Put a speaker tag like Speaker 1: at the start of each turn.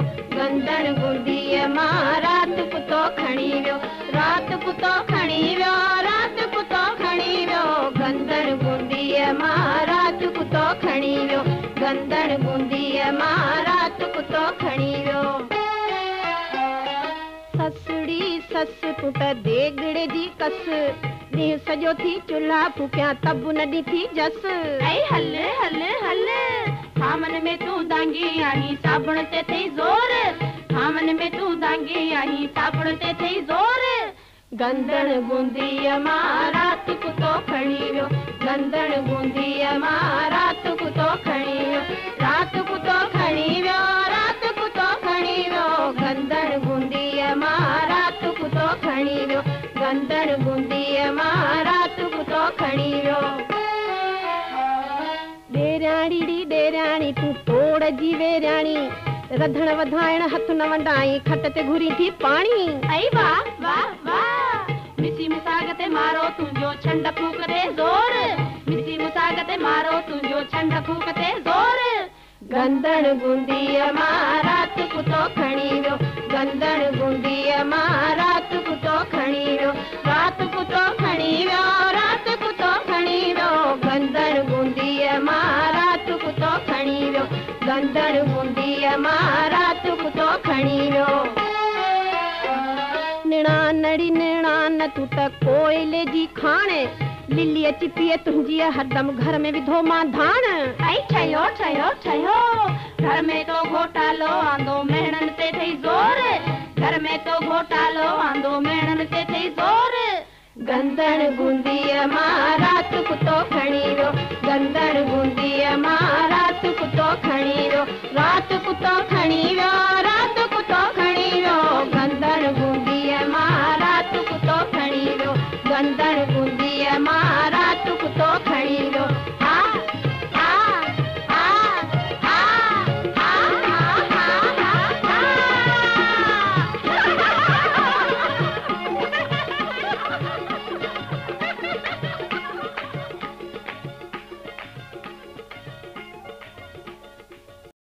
Speaker 1: वियो गंदड़ गुंदीअ माँ राति कुतो खणी वियो राति कुतो खणी वियो राति कुतो खणी वियो गंदड़ गुंदीअ माँ राति कुतो खणी वियो गंदड़ गुंदीअ माँ राति कुतो खणी वियो ससड़ी सस पुट देगड़े जी कस ॾींहुं सॼो थी चुल्हा फूकिया तब न ॾिठी जस।
Speaker 2: ऐ हल हल हल। दांगी आहीं साबुण ते थई ज़ोर। थामन में तूं दांगी आहीं साबुण ते थई ज़ोर।
Speaker 1: गंदड़ बूंदीअ माँ राति कुतो खणी वियो। गंदड़ बूंदीअ माँ राति कुतो खणी वियो। राति कुतो खणी वियो, राति कुतो खणी वियो। गंदड़ बूंदीअ माँ राति कुतो खणी वियो। गंदड़ बूंदीअ माँ राति कुतो खणी वियो। ॾेराणी ॾेराणी तूं तोड़ जी वेराणी रधण वधाइण हथ न वंडाई, खट ते घुरी थी पाणी।
Speaker 2: ऐ वाह वाह वाह। मिसी मुसाग ते मारो तुंहिंजो छंड फूक ते ज़ोर। मिसी मुसाग ते मारो तुंहिंजो छंड फूक ते ज़ोर।
Speaker 1: गंदड़ बूंदीअ माँ राति कुतो खणी वियो। गंदड़ बूंदीअ माँ वियो गंदड़ बूंदीअ माँ राति कुतो खणी वियो निणानड़ी निणान तूं त कोयले जी खाण। लिली अची पीए तुंहिंजी हरदम घर में विधो माँ धाण
Speaker 2: ऐ ठहियो ठहियो ठहियो। घर में तो घोटालो आंदो मेहणनि ते थई ज़ोर। घर में तो घोटालो आंदो मेहणनि ते थई ज़ोर।
Speaker 1: गंदड़ बूंदीअ माँ राति कुतो खणी वियो गंदड़ बूंदीअ माँ राति कुतो खणी राति कुतो खणी वियो।